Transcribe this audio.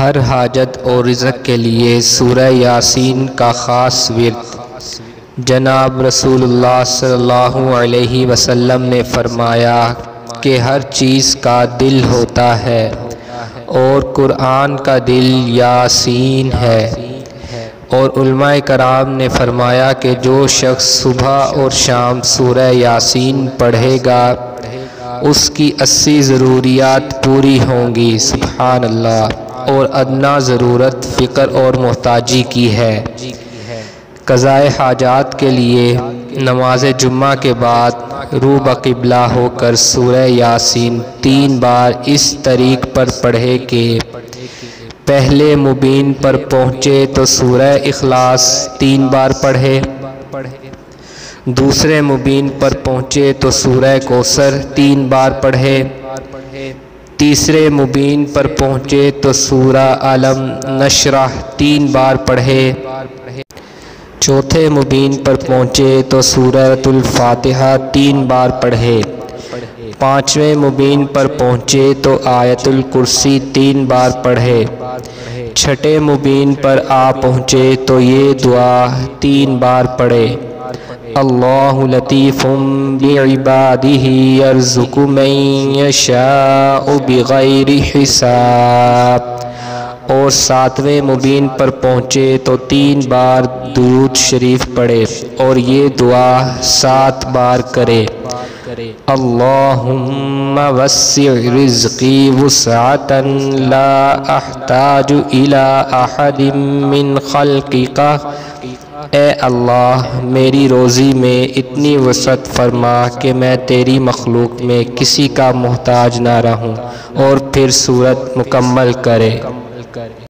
हर हाजत और रिज़क के लिए सूरह यासीन का ख़ास वर्त। जनाब रसूलुल्लाह सल्लल्लाहु अलैहि वसल्लम ने फरमाया कि हर चीज़ का दिल होता है और कुरान का दिल यासीन है। और कराम ने फरमाया कि जो शख्स सुबह और शाम सूरह यासीन पढ़ेगा उसकी अस्सी ज़रूरियात पूरी होंगी सुबहान अल्लाह और अदना ज़रूरत, फ़िक्र और मोहताजी की है। कज़ाए हाजात के लिए नमाज़ जुम्मा के बाद रू बकबला होकर सूरह यासीन तीन बार इस तरीक पर पढ़े के पहले मुबीन पर पहुँचे तो सूरह इखलास तीन बार पढ़े। दूसरे मुबीन पर पहुँचे तो सूरह कोसर तीन बार पढ़े। तीसरे मुबीन पर पहुँचे तो सूरा आलम नशरा तीन बार पढ़े। चौथे मुबीन पर पहुँचे तो सूरतुल्फ़ातिहा तीन बार पढ़े। पाँचवें मुबीन पर पहुँचे तो आयतुल कुर्सी तीन बार पढ़े। छठे मुबीन पर आ पहुँचे तो ये दुआ तीन बार पढ़े। अल्लाह लतीफ़ुम बिबादिही यरज़ुकु मन यशाउ बिगैर हिसाब और सातवें मुबीन पर पहुँचे तो तीन बार दूध शरीफ पढ़े और ये दुआ सात बार करे अल्लाहुम्मा वस्सि ला अहताजु इला अहदिम मिन खल्क़िका ए अल्लाह, मेरी रोज़ी में इतनी वसत फरमा कि मैं तेरी मखलूक में किसी का मोहताज ना रहूँ और फिर सूरत मुकम्मल करे।